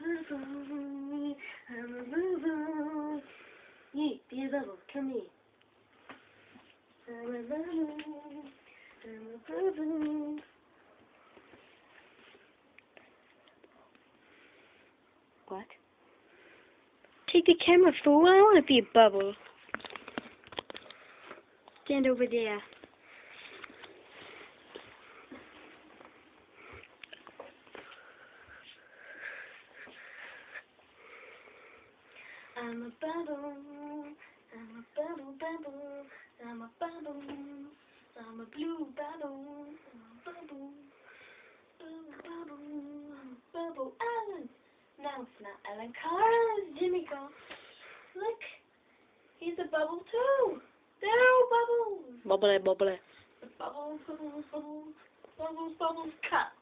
bubble. I'm a be a bubble. Come here. I'm a bubble. I'm a bubble. What? Take the camera, fool. I want to be a bubble. Stand over there. I'm a bubble. I'm a bubble, bubble. I'm a bubble. I'm a blue bubble. I'm a bubble. Bubble, bubble. I'm a bubble. Alan. No, it's not Alan Carr. It's Jimmy Carr. Look. He's a bubble too. They're all bubbles. Bubble, bubble. The bubbles, bubbles, bubbles. Bubbles, bubbles, cut.